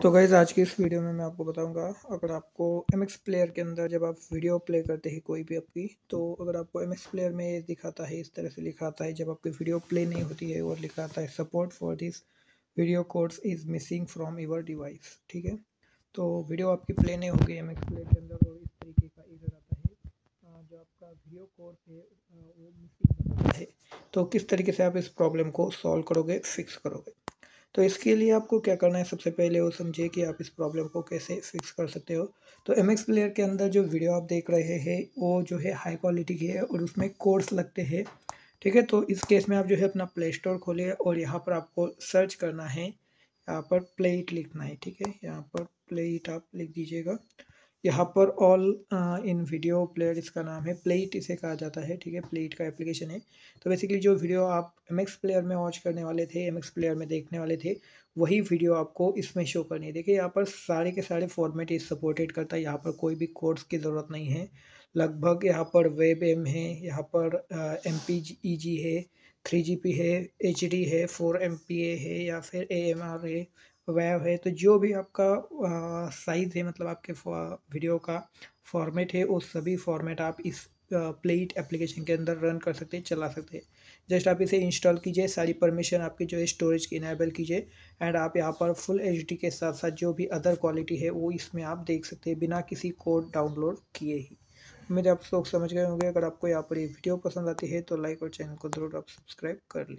तो गाइज़ आज की इस वीडियो में मैं आपको बताऊँगा, अगर आपको एम एक्स प्लेयर के अंदर जब आप वीडियो प्ले करते हैं कोई भी आपकी तो अगर आपको एम एक्स प्लेयर में दिखाता है, इस तरह से लिखा आता है, जब आपकी वीडियो प्ले नहीं होती है और लिखा आता है support for this video codes is missing from your device ठीक है? तो वीडियो आपकी प्ले नहीं होगी एम एक्स प्लेयर के अंदर और इस तरीके का इधर आता है जो आपका वीडियो कोर्स है वो मिसिंग है। तो किस तरीके से आप इस प्रॉब्लम को सॉल्व करोगे फिक्स करोगे? तो इसके लिए आपको क्या करना है? सबसे पहले वो समझिए कि आप इस प्रॉब्लम को कैसे फिक्स कर सकते हो। तो एम एक्स प्लेयर के अंदर जो वीडियो आप देख रहे हैं, वो जो है हाई क्वालिटी की है और उसमें कोर्स लगते हैं। ठीक है? तो इस केस में आप जो है अपना प्ले स्टोर खोलिए और यहाँ पर आपको सर्च करना है। यहाँ पर प्लेट लिखना है, ठीक है? यहाँ पर प्लेट आप लिख दीजिएगा। यहाँ पर ऑल इन वीडियो प्लेयर इसका नाम है प्लेट इसे कहा जाता है, ठीक है? प्लेट का एप्लीकेशन है। तो बेसिकली जो वीडियो आप एम एक्स प्लेयर में वॉच करने वाले थे एम एक्स प्लेयर में देखने वाले थे, वही वीडियो आपको इसमें शो करनी है। देखिए, यहाँ पर सारे के सारे फॉर्मेट इस सपोर्टेड करता है। यहाँ पर कोई भी कोर्स की ज़रूरत नहीं है। लगभग यहाँ पर वेब एम है, यहाँ पर एम पी ई जी है थ्री जी पी है एच डी है फोर एम पी ए है या फिर ए एम आर है वेव है तो जो भी आपका साइज़ है मतलब आपके वीडियो का फॉर्मेट है, वो सभी फॉर्मेट आप इस प्लेट एप्लीकेशन के अंदर रन कर सकते हैं, चला सकते हैं। जस्ट आप इसे इंस्टॉल कीजिए, सारी परमिशन आपकी जो है स्टोरेज की इनेबल कीजिए एंड आप यहाँ पर फुल एचडी के साथ साथ जो भी अदर क्वालिटी है, वो इसमें आप देख सकते हैं, बिना किसी कोड डाउनलोड किए ही। उम्मीद आप लोग समझ गए होंगे, अगर आपको यहाँ पर ये वीडियो पसंद आती है तो लाइक और चैनल को ज़रूर आप सब्सक्राइब कर ली।